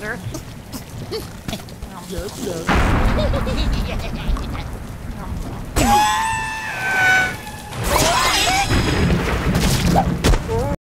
loser. Yes, yes.